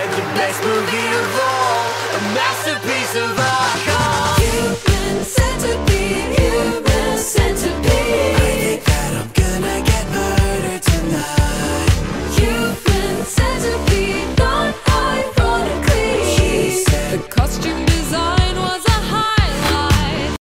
said the best movie of all, a masterpiece of all.